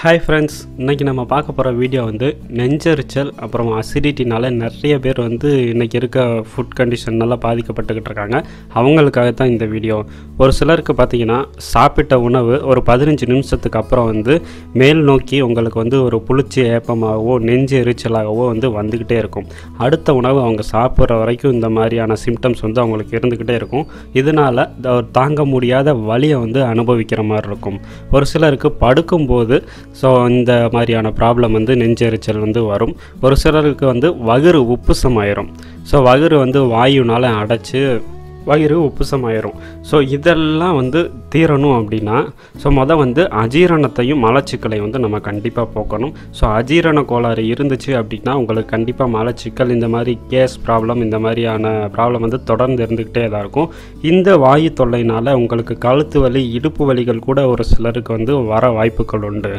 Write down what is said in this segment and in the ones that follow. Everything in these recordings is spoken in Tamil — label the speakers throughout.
Speaker 1: ஹாய் ஃப்ரெண்ட்ஸ் இன்றைக்கி நம்ம பார்க்க போகிற வீடியோ வந்து நெஞ்செரிச்சல் அப்புறம் அசிடிட்டினால நிறைய பேர் வந்து இன்றைக்கி இருக்க ஃபுட் கண்டிஷன்னால பாதிக்கப்பட்டுக்கிட்டு இருக்காங்க. அவங்களுக்காக தான் இந்த வீடியோ ஒரு சிலருக்கு பார்த்தீங்கன்னா சாப்பிட்ட உணவு ஒரு பதினஞ்சு நிமிஷத்துக்கு அப்புறம் வந்து மேல் நோக்கி உங்களுக்கு வந்து ஒரு புளிச்சி ஏப்பமாகவோ நெஞ்சு எரிச்சலாகவோ வந்து வந்துக்கிட்டே இருக்கும். அடுத்த உணவு அவங்க சாப்பிட்ற வரைக்கும் இந்த மாதிரியான சிம்டம்ஸ் வந்து அவங்களுக்கு இருந்துக்கிட்டே இருக்கும். இதனால் தாங்க முடியாத வழியை வந்து அனுபவிக்கிற மாதிரி இருக்கும். ஒரு சிலருக்கு படுக்கும்போது ஸோ இந்த மாதிரியான ப்ராப்ளம் வந்து நெஞ்செரிச்சல் வந்து வரும். ஒரு சிலருக்கு வந்து வகுறு உப்புசமாயிரும். ஸோ வகுறு வந்து வாயுனால் அடைச்சி வயிறு உப்புசமாயிரும். ஸோ இதெல்லாம் வந்து தீரணும் அப்படின்னா ஸோ மொதல் வந்து அஜீரணத்தையும் மலச்சிக்கலையும் வந்து நம்ம கண்டிப்பாக போக்கணும். ஸோ அஜீரண கோளாறு இருந்துச்சு அப்படின்னா உங்களுக்கு கண்டிப்பாக மலச்சிக்கல் இந்த மாதிரி கேஸ் ப்ராப்ளம் இந்த மாதிரியான ப்ராப்ளம் வந்து தொடர்ந்து இருந்துக்கிட்டே தான் இருக்கும். இந்த வாயு தொல்லைனால் உங்களுக்கு கழுத்து வலி இடுப்பு வலிகள் கூட ஒரு சிலருக்கு வந்து வர வாய்ப்புகள் உண்டு.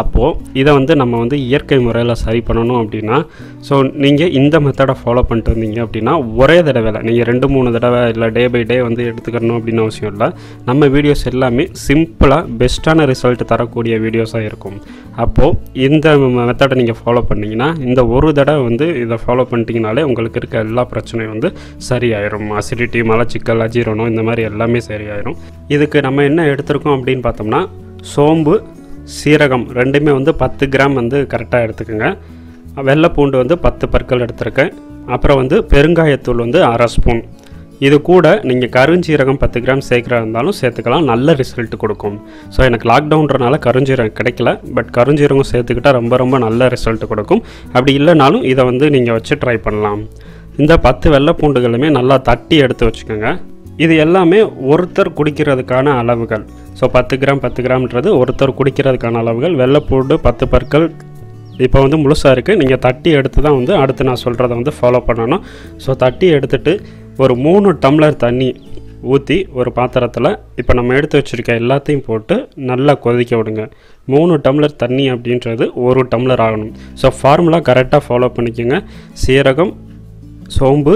Speaker 1: அப்போது இதை வந்து நம்ம வந்து இயற்கை முறையில் சரி பண்ணணும் அப்படின்னா ஸோ நீங்கள் இந்த மெத்தடை ஃபாலோ பண்ணிட்டு இருந்தீங்க அப்படின்னா ஒரே தடவை நீங்கள் ரெண்டு மூணு தடவை இல்லை டே பை டே வந்து எடுத்துக்கணும் அப்படின்னு அவசியம் இல்லை. நம்ம வீடியோஸ் எல்லாமே சிம்பிளாக பெஸ்ட்டான ரிசல்ட் தரக்கூடிய வீடியோஸாக இருக்கும். அப்போது இந்த மெத்தடை நீங்கள் ஃபாலோ பண்ணிங்கன்னா இந்த ஒரு தடவை வந்து இதை ஃபாலோ பண்ணிட்டீங்கனாலே உங்களுக்கு இருக்க எல்லா பிரச்சனையும் வந்து சரியாயிரும். அசிடிட்டி மலச்சிக்கல் அஜீரணம் இந்த மாதிரி எல்லாமே சரியாயிரும். இதுக்கு நம்ம என்ன எடுத்திருக்கோம் அப்படின்னு பார்த்தோம்னா சோம்பு சீரகம் ரெண்டுமே வந்து பத்து கிராம் வந்து கரெக்டாக எடுத்துக்கோங்க. வெள்ளை பூண்டு வந்து பத்து பற்கள் எடுத்திருக்கேன். அப்புறம் வந்து பெருங்காயத்தூள் வந்து அரை ஸ்பூன். இது கூட நீங்கள் கருஞ்சீரகம் பத்து கிராம் சேர்க்குறா இருந்தாலும் சேர்த்துக்கலாம். நல்ல ரிசல்ட் கொடுக்கும். ஸோ எனக்கு லாக்டவுன்றனால கருஞ்சீரகம் கிடைக்கல. பட் கருஞ்சீரகம் சேர்த்துக்கிட்டால் ரொம்ப ரொம்ப நல்ல ரிசல்ட் கொடுக்கும். அப்படி இல்லைனாலும் இதை வந்து நீங்கள் வச்சு ட்ரை பண்ணலாம். இந்த பத்து வெள்ளை பூண்டுகளுமே நல்லா தட்டி எடுத்து வச்சுக்கோங்க. இது எல்லாமே ஒருத்தர் குடிக்கிறதுக்கான அளவுகள். ஸோ பத்து கிராம் பத்து கிராம்ன்றது ஒருத்தர் குடிக்கிறதுக்கான அளவுகள். வெள்ளைப்பூண்டு பத்து பற்கள் இப்போ வந்து முழுசாக இருக்குது நீங்கள் தட்டி எடுத்து தான் வந்து அடுத்து நான் சொல்கிறத வந்து ஃபாலோ பண்ணணும். ஸோ தட்டி எடுத்துகிட்டு ஒரு மூணு டம்ளர் தண்ணி ஊற்றி ஒரு பாத்திரத்தில் இப்போ நம்ம எடுத்து வச்சுருக்க எல்லாத்தையும் போட்டு நல்லா கொதிக்க விடுங்க. மூணு டம்ளர் தண்ணி அப்படின்றது ஒரு டம்ளர் ஆகணும். ஸோ ஃபார்முலா கரெக்டாக ஃபாலோ பண்ணிக்கோங்க. சீரகம் சோம்பு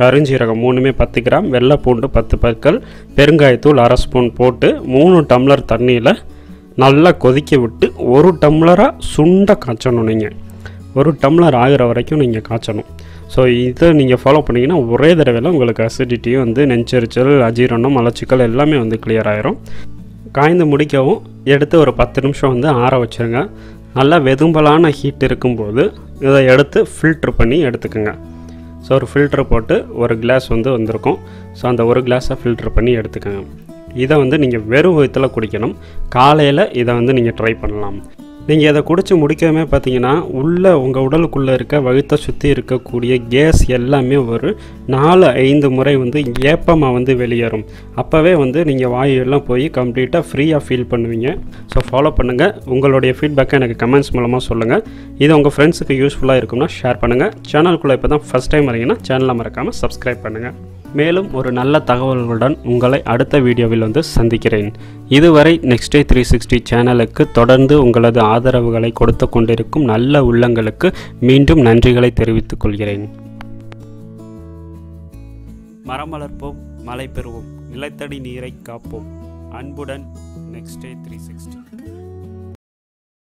Speaker 1: கருஞ்சீரகம் மூணுமே பத்து கிராம் வெள்ளை பூண்டு பத்து பற்கள் பெருங்காயத்தூள் அரை ஸ்பூன் போட்டு மூணு டம்ளர் தண்ணியில் நல்லா கொதிக்க விட்டு ஒரு டம்ளராக சுண்ட காய்ச்சணும் நீங்கள் ஒரு டம்ளர் ஆகிற வரைக்கும் நீங்கள் காய்ச்சணும். ஸோ இதை நீங்கள் ஃபாலோ பண்ணிங்கன்னா ஒரே தடவையில் உங்களுக்கு அசிடிட்டியும் வந்து நெஞ்சரிச்சல் அஜீரணம் மலச்சிக்கல் எல்லாமே வந்து கிளியர் ஆயிரும். காய்ந்து முடிக்கவும் எடுத்து ஒரு பத்து நிமிஷம் வந்து ஆற வச்சுருங்க. நல்லா வெதும்பலான ஹீட் இருக்கும்போது இதை எடுத்து ஃபில்ட்ரு பண்ணி எடுத்துக்கோங்க. ஸோ ஒரு ஃபில்ட்ரு போட்டு ஒரு கிளாஸ் வந்து வந்திருக்கும். ஸோ அந்த ஒரு கிளாஸை ஃபில்ட்ரு பண்ணி எடுத்துக்கோங்க. இதை வந்து நீங்கள் வெறும் வயிற்றில் குடிக்கணும். காலையில் இதை வந்து நீங்கள் ட்ரை பண்ணலாம். நீங்கள் அதை குடித்து முடிக்கவே பார்த்தீங்கன்னா உள்ளே உங்கள் உடலுக்குள்ளே இருக்க வகுத்தை சுற்றி இருக்கக்கூடிய கேஸ் எல்லாமே ஒரு நாலு ஐந்து முறை வந்து ஏப்பமாக வந்து வெளியேறும். அப்போவே வந்து நீங்கள் வாயெல்லாம் போய் கம்ப்ளீட்டாக ஃப்ரீயாக ஃபீல் பண்ணுவீங்க. ஸோ ஃபாலோ பண்ணுங்கள் உங்களுடைய ஃபீட்பேக்கை எனக்கு கமெண்ட்ஸ் மூலமாக சொல்லுங்கள் இது உங்கள் ஃப்ரெண்ட்ஸுக்கு யூஸ்ஃபுல்லாக இருக்கும்னா ஷேர் பண்ணுங்கள் சேனலுக்குள்ளே இப்போ தான் ஃபஸ்ட் டைம் வரீங்கன்னா சேனலை மறக்காமல் சப்ஸ்கிரைப் பண்ணுங்கள் மேலும் ஒரு நல்ல தகவல்களுடன் உங்களை அடுத்த வீடியோவில் வந்து சந்திக்கிறேன். இதுவரை நெக்ஸ்ட் டே த்ரீ சிக்ஸ்டி சேனலுக்கு தொடர்ந்து உங்களது ஆதரவுகளை கொடுத்து கொண்டிருக்கும் நல்ல உள்ளங்களுக்கு மீண்டும் நன்றிகளை தெரிவித்துக் கொள்கிறேன். மரம் வளர்ப்போம் மழை பெறுவோம் நிலத்தடி நீரை காப்போம். அன்புடன் நெக்ஸ்ட் டே த்ரீ சிக்ஸ்டி